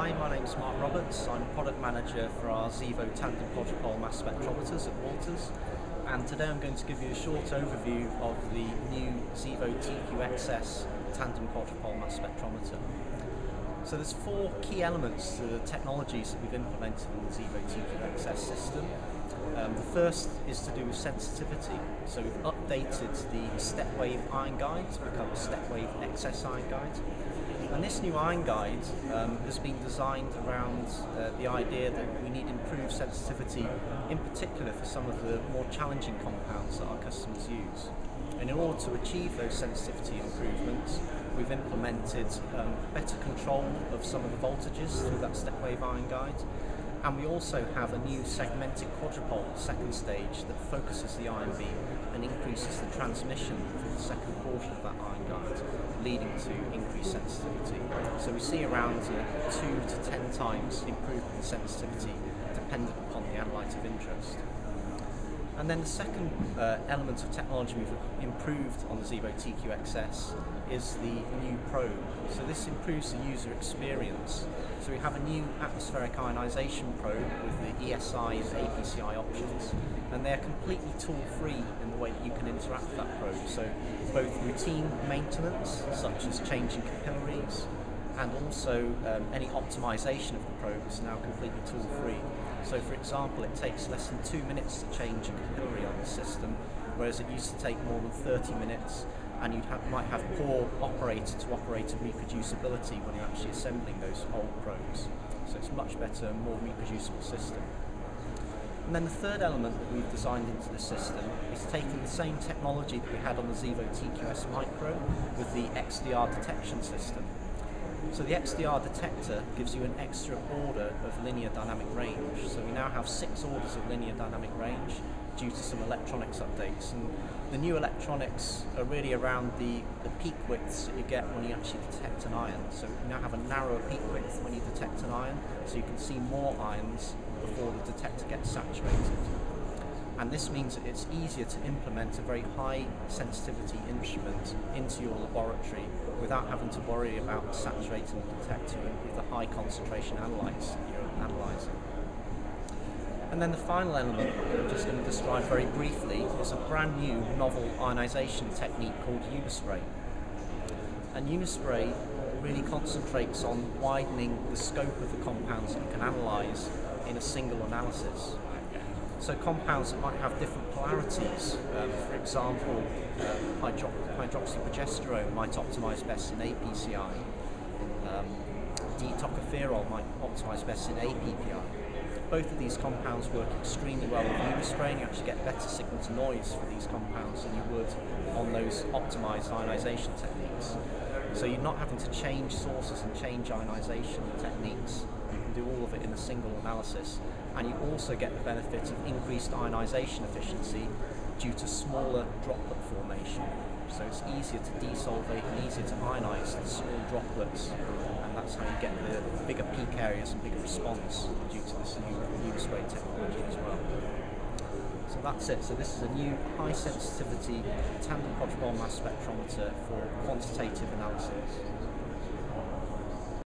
Hi, my name's Mark Roberts. I'm product manager for our Xevo tandem quadrupole mass spectrometers at Waters. And today I'm going to give you a short overview of the new Xevo TQ-XS tandem quadrupole mass spectrometer. So there's four key elements to the technologies that we've implemented in the Xevo TQ-XS system. Um, the first is to do with sensitivity. So we've updated the StepWave ion guide to become a StepWave XS ion guide. And this new ion guide um, has been designed around uh, the idea that we need improved sensitivity, in particular for some of the more challenging compounds that our customers use. And in order to achieve those sensitivity improvements, we've implemented um, better control of some of the voltages through that StepWave ion guide. And we also have a new segmented quadrupole second stage that focuses the ion beam and increases the transmission for the second portion of that ion guide, leading to increased sensitivity. So we see around uh, 2 to 10 times improvement in sensitivity dependent upon the analyte of interest. And then the second uh, element of technology we've improved on the Xevo TQ-XS is the new probe. So this improves the user experience. So we have a new atmospheric ionization probe with the ESI and APCI options, and they're completely tool-free in the way that you can interact with that probe. So both routine maintenance, such as changing capillaries, and also um, any optimization of the probe is now completely tool-free. So for example, it takes less than two minutes to change a capillary on the system, whereas it used to take more than 30 minutes, and you might have poor operator to operator reproducibility when you're actually assembling those old probes. So it's much better, more reproducible system. And then the third element that we've designed into the system is taking the same technology that we had on the Xevo TQS Micro with the XDR detection system. So the XDR detector gives you an extra order of linear dynamic range. So we now have six orders of linear dynamic range due to some electronics updates. And the new electronics are really around the, the peak widths that you get when you actually detect an ion. So you now have a narrower peak width when you detect an ion, so you can see more ions before the detector gets saturated and this means that it's easier to implement a very high sensitivity instrument into your laboratory without having to worry about saturating the detector with the high concentration analytes you're analysing. And then the final element that I'm just going to describe very briefly is a brand new novel ionisation technique called Unispray. And Unispray really concentrates on widening the scope of the compounds that you can analyse in a single analysis. So compounds that might have different polarities, um, for example, uh, hydro hydroxyprogesterone might optimize best in APCI, um, D-tocopherol might optimize best in APPI. Both of these compounds work extremely well with Unispray and you actually get better signal to noise for these compounds than you would on those optimized ionization techniques. So you're not having to change sources and change ionization techniques. Can do all of it in a single analysis and you also get the benefit of increased ionization efficiency due to smaller droplet formation. So it's easier to desolvate and easier to ionize the small droplets, and that's how you get the bigger peak areas and bigger response due to this new, new spray technology as well. So that's it. So this is a new high sensitivity tandem quadrupole mass spectrometer for quantitative analysis.